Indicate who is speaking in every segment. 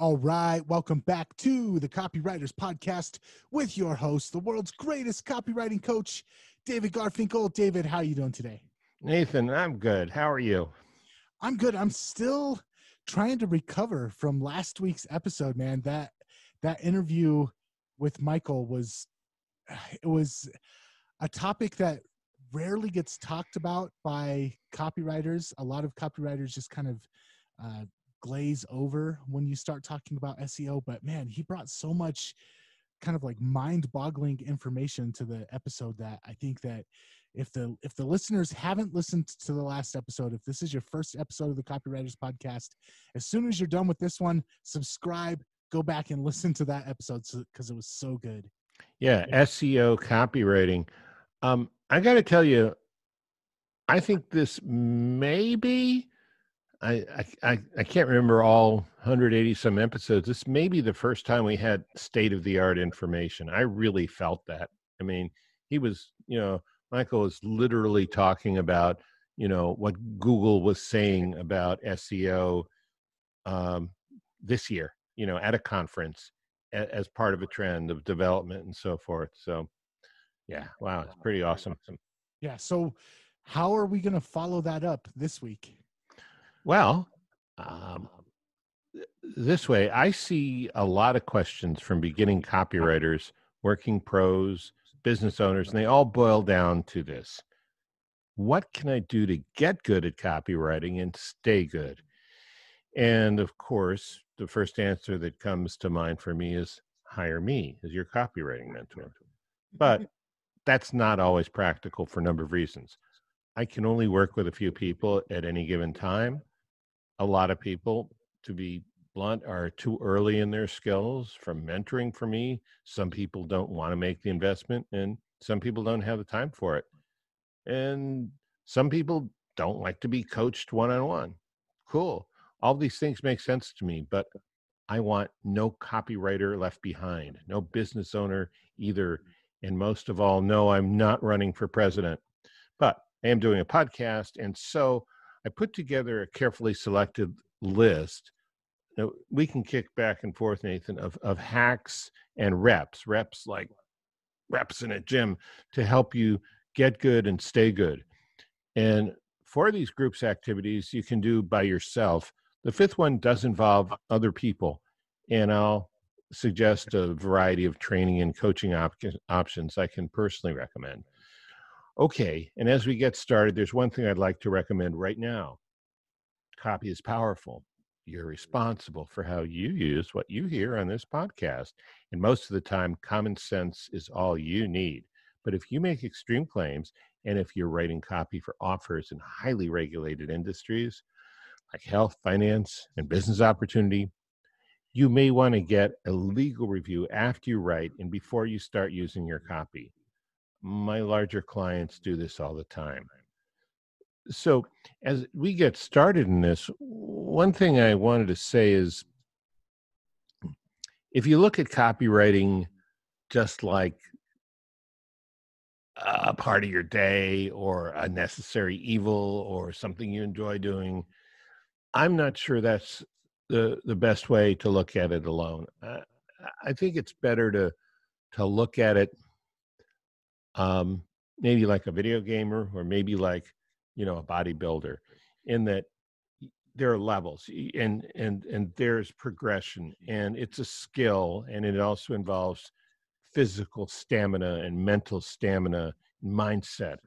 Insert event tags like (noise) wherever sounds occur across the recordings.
Speaker 1: All right, welcome back to the Copywriters Podcast with your host, the world's greatest copywriting coach, David Garfinkel. David, how are you doing today?
Speaker 2: Nathan, I'm good. How are you?
Speaker 1: I'm good. I'm still trying to recover from last week's episode, man. That that interview with Michael was (sighs) it was a topic that rarely gets talked about by copywriters. A lot of copywriters just kind of uh, glaze over when you start talking about SEO. But man, he brought so much kind of like mind-boggling information to the episode that I think that if the if the listeners haven't listened to the last episode, if this is your first episode of the Copywriters Podcast, as soon as you're done with this one, subscribe, go back and listen to that episode because it was so good.
Speaker 2: Yeah, SEO copywriting. Um, I got to tell you, I think this maybe I, I I can't remember all 180 some episodes. This may be the first time we had state of the art information. I really felt that. I mean, he was, you know, Michael was literally talking about, you know, what Google was saying about SEO um, this year, you know, at a conference a, as part of a trend of development and so forth. So, yeah, wow, it's pretty awesome.
Speaker 1: Yeah. So, how are we going to follow that up this week?
Speaker 2: Well, um, this way, I see a lot of questions from beginning copywriters, working pros, business owners, and they all boil down to this What can I do to get good at copywriting and stay good? And of course, the first answer that comes to mind for me is hire me as your copywriting mentor. But (laughs) that's not always practical for a number of reasons. I can only work with a few people at any given time a lot of people, to be blunt, are too early in their skills from mentoring for me. Some people don't want to make the investment, and some people don't have the time for it. And some people don't like to be coached one on one. Cool. All these things make sense to me, but I want no copywriter left behind, no business owner either. And most of all, no, I'm not running for president, but I am doing a podcast. And so I put together a carefully selected list. Now, we can kick back and forth, Nathan, of, of hacks and reps, reps like reps in a gym to help you get good and stay good. And for these groups activities you can do by yourself. The fifth one does involve other people. And I'll suggest a variety of training and coaching op- options I can personally recommend. Okay, and as we get started, there's one thing I'd like to recommend right now. Copy is powerful. You're responsible for how you use what you hear on this podcast. And most of the time, common sense is all you need. But if you make extreme claims, and if you're writing copy for offers in highly regulated industries like health, finance, and business opportunity, you may want to get a legal review after you write and before you start using your copy my larger clients do this all the time. So, as we get started in this, one thing I wanted to say is if you look at copywriting just like a part of your day or a necessary evil or something you enjoy doing, I'm not sure that's the, the best way to look at it alone. I, I think it's better to to look at it um, maybe like a video gamer or maybe like you know a bodybuilder in that there are levels and and and there's progression and it's a skill and it also involves physical stamina and mental stamina and mindset.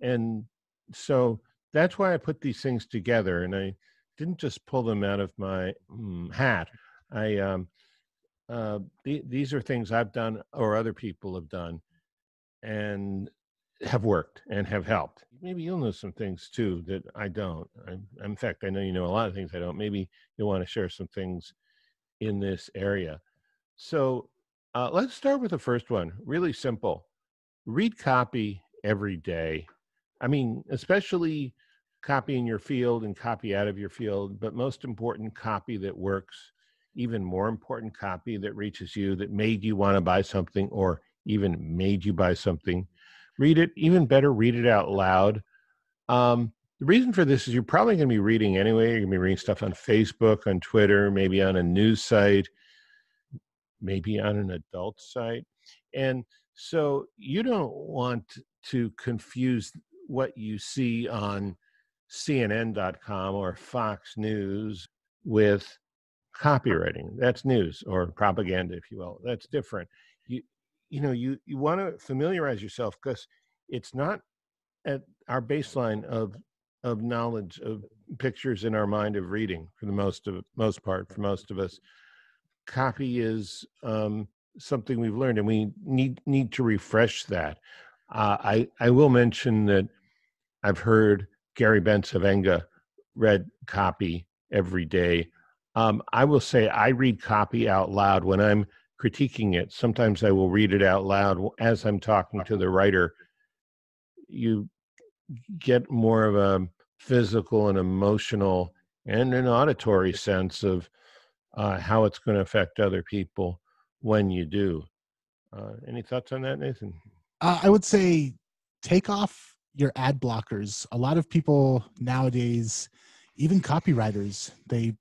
Speaker 2: And so that's why i put these things together and i didn't just pull them out of my mm, hat. I um uh, th- these are things i've done or other people have done and have worked and have helped. Maybe you'll know some things too that I don't. I, in fact, I know you know a lot of things I don't. Maybe you'll want to share some things in this area. So uh, let's start with the first one. Really simple. Read copy every day. I mean, especially copy in your field and copy out of your field, but most important, copy that works. Even more important, copy that reaches you that made you want to buy something or even made you buy something read it even better read it out loud um, the reason for this is you're probably going to be reading anyway. You're going to be reading stuff on Facebook, on Twitter, maybe on a news site, maybe on an adult site. And so you don't want to confuse what you see on CNN.com or Fox News with copywriting. That's news or propaganda, if you will. That's different. You know you you want to familiarize yourself because it's not at our baseline of of knowledge of pictures in our mind of reading for the most of most part for most of us. Copy is um, something we've learned and we need need to refresh that. Uh, i i will mention that i've heard gary bencivenga read copy every day. Um, i will say i read copy out loud when i'm critiquing it sometimes i will read it out loud as i'm talking to the writer you get more of a physical and emotional and an auditory sense of uh, how it's going to affect other people when you do. Uh, any thoughts on that, Nathan?
Speaker 1: Uh, I would say take off your ad blockers. A lot of people nowadays, even copywriters, they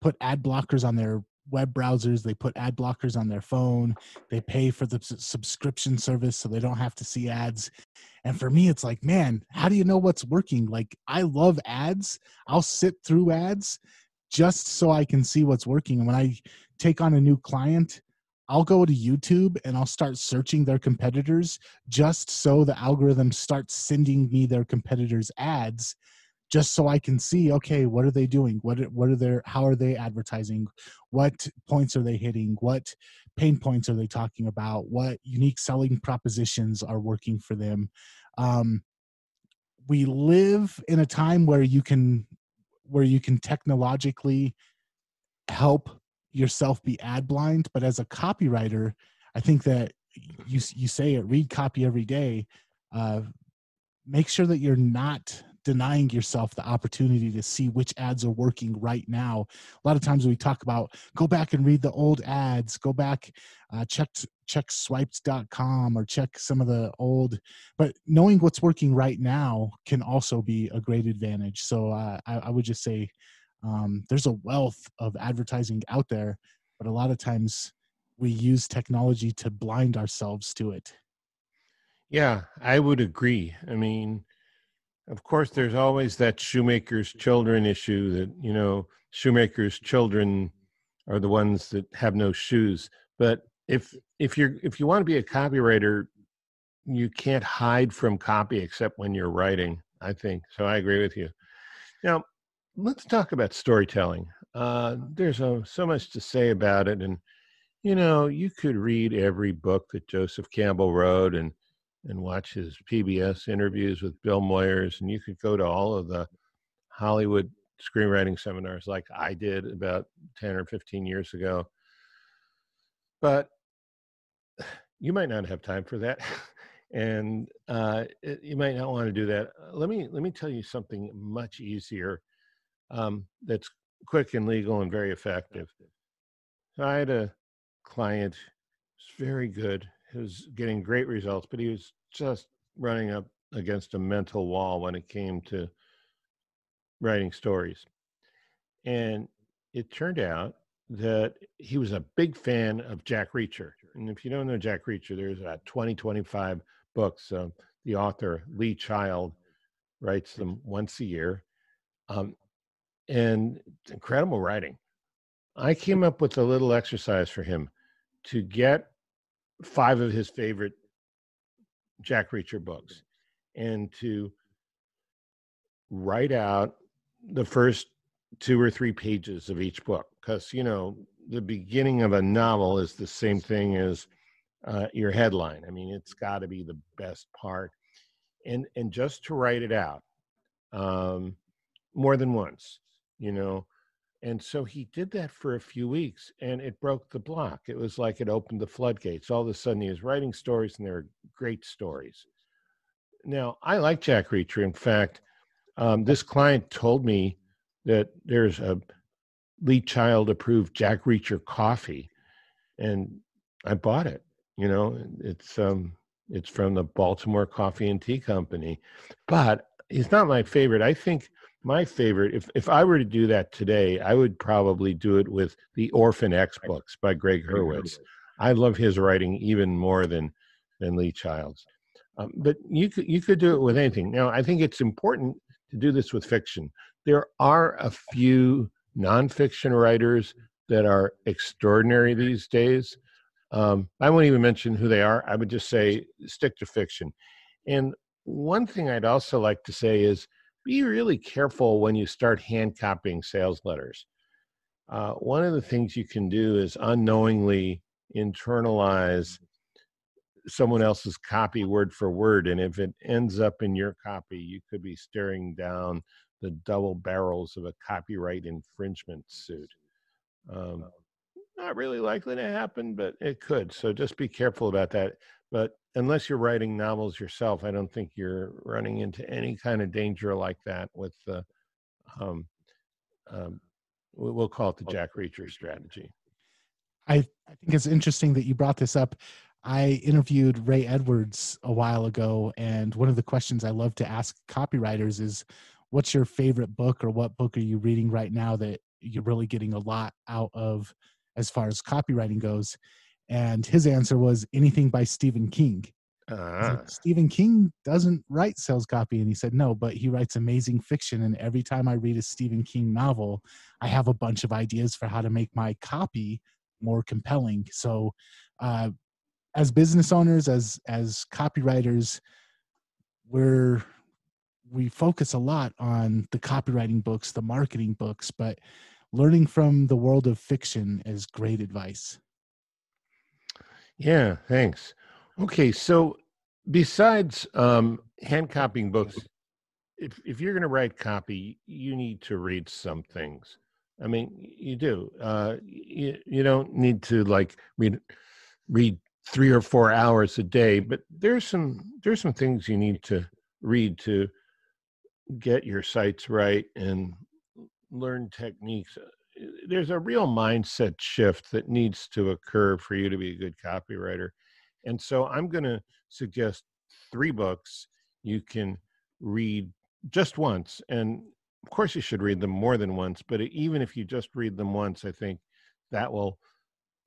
Speaker 1: put ad blockers on their web browsers they put ad blockers on their phone they pay for the subscription service so they don't have to see ads. And for me it's like man how do you know what's working? Like i love ads. I'll sit through ads just so i can see what's working. And when i take on a new client I'll go to YouTube and I'll start searching their competitors just so the algorithm starts sending me their competitors' ads just so I can see, okay, what are they doing? What what are their, how are they advertising? What points are they hitting? What pain points are they talking about? What unique selling propositions are working for them? Um, we live in a time where you can, where you can technologically help yourself be ad blind, but as a copywriter, I think that you you say it, read copy every day. Uh, make sure that you're not denying yourself the opportunity to see which ads are working right now. A lot of times we talk about go back and read the old ads, go back, uh, check check swipes.com or check some of the old, but knowing what's working right now can also be a great advantage. So uh, I, I, would just say um, there's a wealth of advertising out there, but a lot of times we use technology to blind ourselves to it.
Speaker 2: Yeah, I would agree. I mean, of course, there's always that shoemaker's children issue that, you know, shoemaker's children are the ones that have no shoes. But if if you're if you want to be a copywriter, you can't hide from copy except when you're writing, I think. So I agree with you. Now, let's talk about storytelling. Uh, there's a, so much to say about it. And, you know, you could read every book that Joseph Campbell wrote and and watch his PBS interviews with Bill Moyers, and you could go to all of the Hollywood screenwriting seminars like I did about 10 or 15 years ago. But (sighs) you might not have time for that. (laughs) and uh, it, you might not want to do that. Uh, let me let me tell you something much easier um, that's quick and legal and very effective. I had a client, very good, was getting great results, but he was just running up against a mental wall when it came to writing stories. And it turned out that he was a big fan of Jack Reacher. And if you don't know Jack Reacher, there's about 20, 25 books. Uh, the author, Lee Child, writes them once a year. Um, and incredible writing. I came up with a little exercise for him to get five of his favorite Jack Reacher books and to write out the first two or three pages of each book because you know the beginning of a novel is the same thing as uh, your headline. I mean it's got to be the best part. And and just to write it out um, more than once you know and so he did that for a few weeks and it broke the block. It was like it opened the floodgates. All of a sudden he was writing stories and they were great stories. Now, I like Jack Reacher. In fact, um, this client told me that there's a Lee Child approved Jack Reacher coffee and I bought it. You know, it's um it's from the Baltimore Coffee and Tea Company. But he's not my favorite. I think my favorite, if if I were to do that today, I would probably do it with the Orphan X books by Gregg Hurwitz. I love his writing even more than than Lee Child's. Um, but you could you could do it with anything. Now, I think it's important to do this with fiction. There are a few nonfiction writers that are extraordinary these days. Um, I won't even mention who they are. I would just say stick to fiction. And one thing I'd also like to say is be really careful when you start hand copying sales letters. Uh, one of the things you can do is unknowingly internalize someone else's copy word for word. And if it ends up in your copy, you could be staring down the double barrels of a copyright infringement suit. Um, not really likely to happen, but it could. So just be careful about that. But unless you're writing novels yourself, I don't think you're running into any kind of danger like that with the, um, um, we'll call it the Jack Reacher strategy.
Speaker 1: I, I think it's interesting that you brought this up. I interviewed Ray Edwards a while ago, and one of the questions I love to ask copywriters is, "What's your favorite book, or what book are you reading right now that you're really getting a lot out of as far as copywriting goes?" And his answer was anything by Stephen King. Uh-huh. Like, Stephen King doesn't write sales copy, and he said no, but he writes amazing fiction. And every time I read a Stephen King novel, I have a bunch of ideas for how to make my copy more compelling. So, uh, as business owners, as as copywriters, we're we focus a lot on the copywriting books, the marketing books, but learning from the world of fiction is great advice.
Speaker 2: Yeah, thanks. Okay, so besides um, hand copying books, if if you're going to write copy, you need to read some things. I mean, you do. Uh, you, you don't need to like read read three or four hours a day, but there's some there's some things you need to read to get your sights right and learn techniques. There's a real mindset shift that needs to occur for you to be a good copywriter. And so I'm going to suggest three books you can read just once. And of course, you should read them more than once, but even if you just read them once, I think that will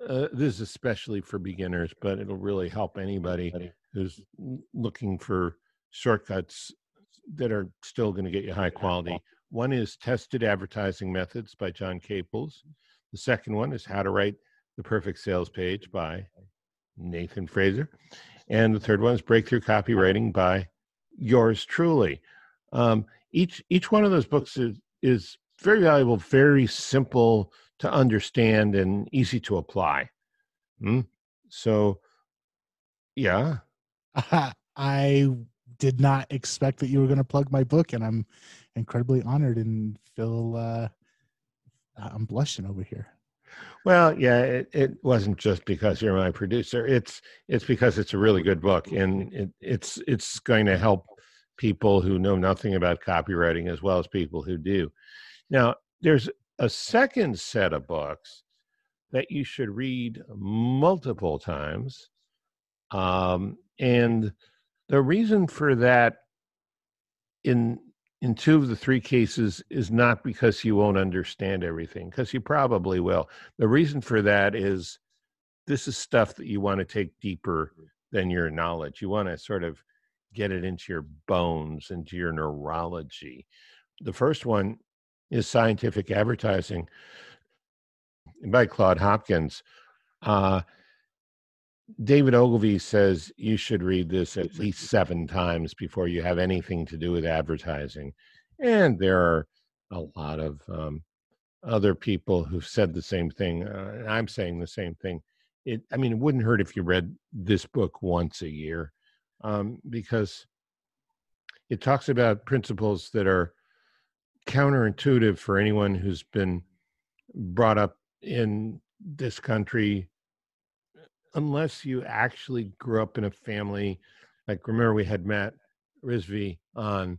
Speaker 2: uh, this is especially for beginners, but it'll really help anybody who's looking for shortcuts that are still going to get you high quality. One is Tested Advertising Methods by John Caples. The second one is How to Write the Perfect Sales Page by Nathan Fraser. And the third one is Breakthrough Copywriting by yours truly. Um, each each one of those books is, is very valuable, very simple to understand and easy to apply. Hmm? So, yeah. (laughs)
Speaker 1: I did not expect that you were going to plug my book, and I'm incredibly honored and feel uh, I'm blushing over here.
Speaker 2: Well, yeah, it, it wasn't just because you're my producer. It's it's because it's a really good book, and it, it's it's going to help people who know nothing about copywriting as well as people who do. Now, there's a second set of books that you should read multiple times. Um, and the reason for that in in two of the three cases is not because you won't understand everything because you probably will. The reason for that is this is stuff that you want to take deeper than your knowledge. You want to sort of get it into your bones into your neurology. The first one is scientific advertising. By Claude Hopkins. Uh, David Ogilvy says you should read this at least seven times before you have anything to do with advertising. And there are a lot of um, other people who've said the same thing. Uh, I'm saying the same thing. It, I mean, it wouldn't hurt if you read this book once a year um, because it talks about principles that are counterintuitive for anyone who's been brought up in this country unless you actually grew up in a family like remember we had matt risby on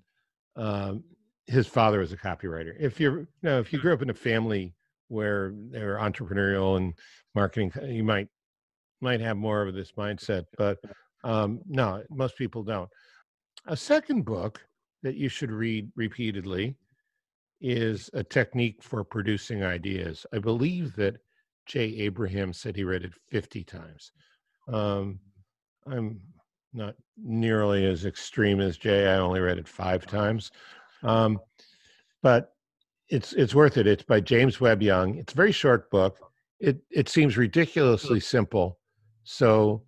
Speaker 2: um, his father was a copywriter. If you're you know if you grew up in a family where they're entrepreneurial and marketing you might might have more of this mindset but um, no most people don't. A second book that you should read repeatedly is a technique for producing ideas. I believe that Jay Abraham said he read it 50 times. Um, I'm not nearly as extreme as Jay. I only read it five times. Um, but it's it's worth it. It's by James Webb Young. It's a very short book. It it seems ridiculously simple. So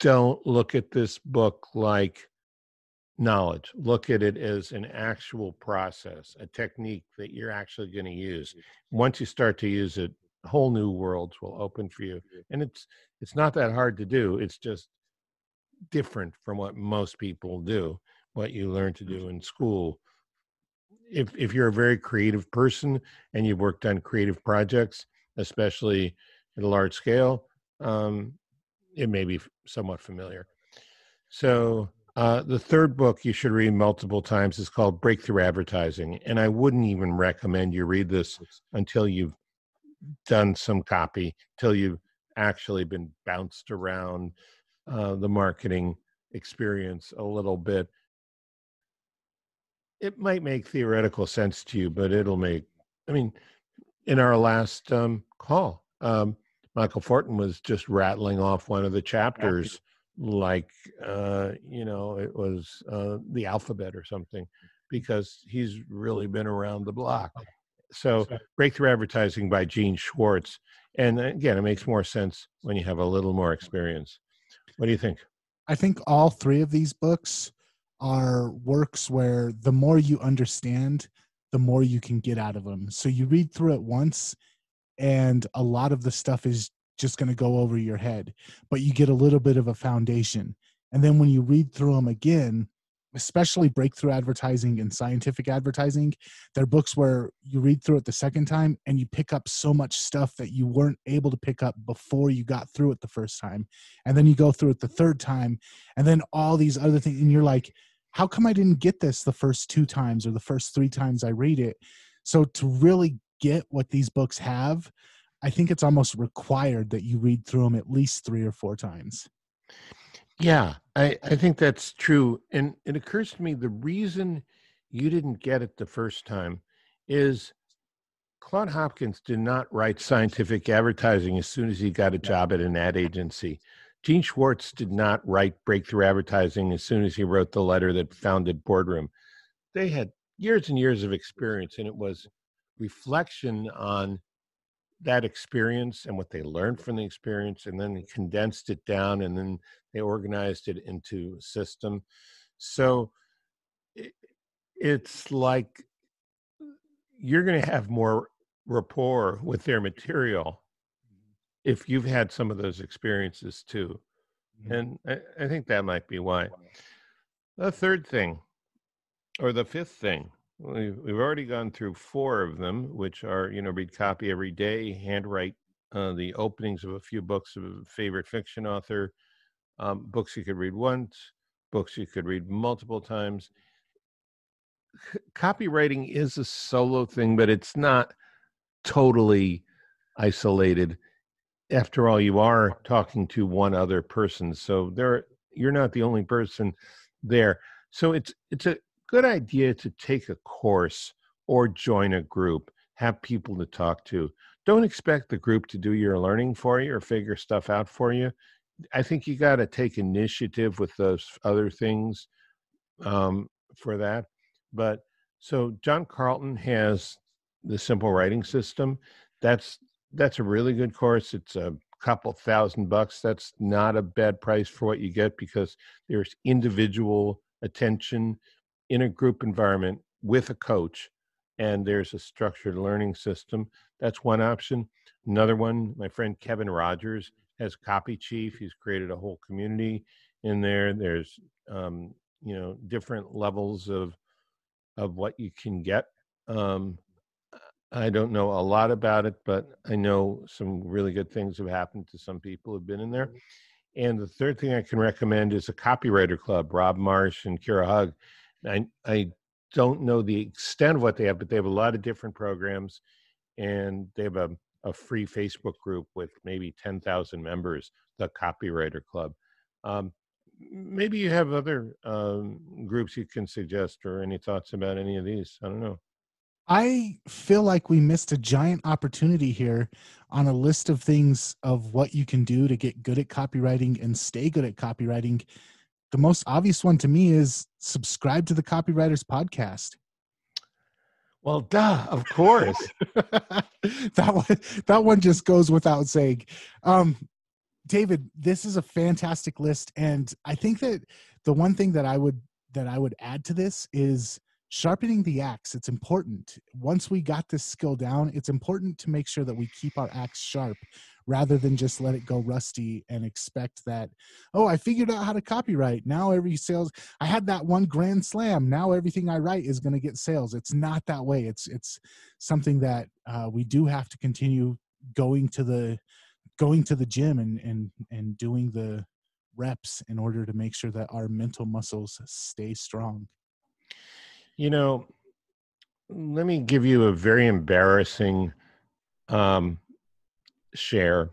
Speaker 2: don't look at this book like knowledge. Look at it as an actual process, a technique that you're actually going to use. Once you start to use it, whole new worlds will open for you. And it's it's not that hard to do. It's just different from what most people do, what you learn to do in school. If if you're a very creative person and you've worked on creative projects, especially at a large scale, um, it may be somewhat familiar. So uh, the third book you should read multiple times is called Breakthrough Advertising, and I wouldn't even recommend you read this until you've done some copy, till you've actually been bounced around uh, the marketing experience a little bit. It might make theoretical sense to you, but it'll make. I mean, in our last um, call, um, Michael Fortin was just rattling off one of the chapters like uh, you know it was uh, the alphabet or something because he's really been around the block so breakthrough advertising by gene schwartz. And again it makes more sense when you have a little more experience. What do you think?
Speaker 1: I think all three of these books are works where the more you understand the more you can get out of them. So you read through it once and a lot of the stuff is just going to go over your head, but you get a little bit of a foundation. And then when you read through them again, especially breakthrough advertising and scientific advertising, they're books where you read through it the second time and you pick up so much stuff that you weren't able to pick up before you got through it the first time. And then you go through it the third time, and then all these other things, and you're like, how come I didn't get this the first two times or the first three times I read it? So to really get what these books have, I think it's almost required that you read through them at least three or four times.
Speaker 2: Yeah, I, I think that's true. And it occurs to me the reason you didn't get it the first time is Claude Hopkins did not write scientific advertising as soon as he got a job at an ad agency. Gene Schwartz did not write breakthrough advertising as soon as he wrote the letter that founded Boardroom. They had years and years of experience, and it was reflection on that experience and what they learned from the experience and then they condensed it down and then they organized it into a system. So it's like you're going to have more rapport with their material if you've had some of those experiences too. Mm-hmm. and I, I think that might be why. The third thing or the fifth thing We've, we've already gone through four of them, which are, you know, read copy every day, handwrite uh, the openings of a few books of a favorite fiction author, um, books you could read once, books you could read multiple times. C- copywriting is a solo thing, but it's not totally isolated. After all, you are talking to one other person, so there you're not the only person there. So it's it's a good idea to take a course or join a group, have people to talk to. Don't expect the group to do your learning for you or figure stuff out for you. I think you got to take initiative with those other things um, for that. But so John Carlton has the simple writing system. That's that's a really good course. It's a couple thousand bucks. That's not a bad price for what you get because there's individual attention in a group environment with a coach and there's a structured learning system. That's one option. Another one my friend kevin rogers has copy chief. He's created a whole community in there. There's um, you know different levels of of what you can get. Um, i don't know a lot about it but i know some really good things have happened to some people who've been in there. And the third thing i can recommend is a copywriter club rob marsh and kira hug I, I don't know the extent of what they have, but they have a lot of different programs, and they have a, a free Facebook group with maybe ten thousand members, the Copywriter Club. Um, maybe you have other um, groups you can suggest or any thoughts about any of these. I don't know.
Speaker 1: I feel like we missed a giant opportunity here on a list of things of what you can do to get good at copywriting and stay good at copywriting. The most obvious one to me is subscribe to the Copywriters Podcast.
Speaker 2: Well, duh, of course. (laughs)
Speaker 1: that one that one just goes without saying. Um, David, this is a fantastic list, and I think that the one thing that I would that I would add to this is sharpening the axe it's important once we got this skill down it's important to make sure that we keep our axe sharp rather than just let it go rusty and expect that oh i figured out how to copyright. Now every sales i had that one grand slam. Now everything i write is going to get sales. It's not that way. It's it's something that uh, we do have to continue going to the going to the gym and and and doing the reps in order to make sure that our mental muscles stay strong.
Speaker 2: You know, let me give you a very embarrassing um, share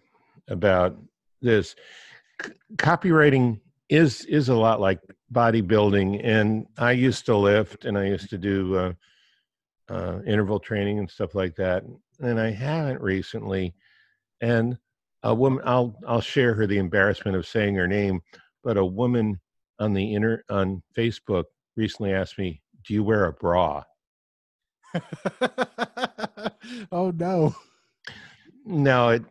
Speaker 2: about this. C- copywriting is is a lot like bodybuilding, and I used to lift, and I used to do uh, uh, interval training and stuff like that, and I haven't recently. And a woman, I'll I'll share her the embarrassment of saying her name, but a woman on the inner on Facebook recently asked me, do you wear a bra? (laughs)
Speaker 1: oh no.
Speaker 2: No, it,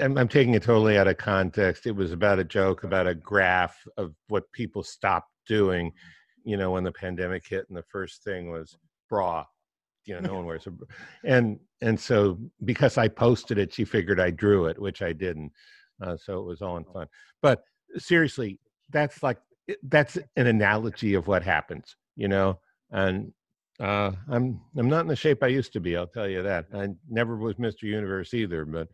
Speaker 2: I'm, I'm, taking it totally out of context. It was about a joke about a graph of what people stopped doing, you know, when the pandemic hit, and the first thing was bra. You know, no one wears a, bra. and and so because I posted it, she figured I drew it, which I didn't. Uh, so it was all in fun. But seriously, that's like that's an analogy of what happens. You know, and uh, I'm I'm not in the shape I used to be. I'll tell you that. I never was Mr. Universe either, but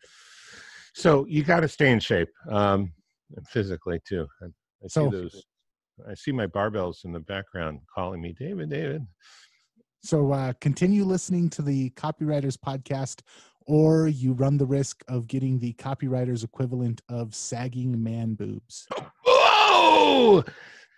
Speaker 2: so you got to stay in shape um, physically too. I, I so, see those. I see my barbells in the background calling me, David, David.
Speaker 1: So uh, continue listening to the Copywriters podcast, or you run the risk of getting the copywriters equivalent of sagging man boobs. (laughs)
Speaker 2: Whoa!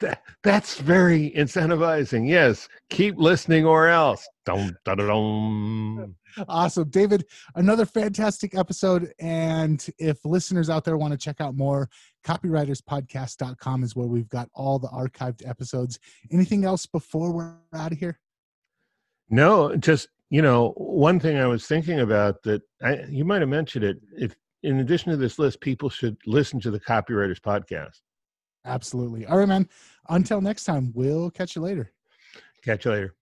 Speaker 2: That, that's very incentivizing. Yes, keep listening or else. Dum, da, da.
Speaker 1: Awesome. David, another fantastic episode. And if listeners out there want to check out more, copywriterspodcast.com is where we've got all the archived episodes. Anything else before we're out of here?
Speaker 2: No, just, you know, one thing I was thinking about that I, you might have mentioned it. If in addition to this list, people should listen to the Copywriters Podcast.
Speaker 1: Absolutely. All right, man. Until next time, we'll catch you later.
Speaker 2: Catch you later.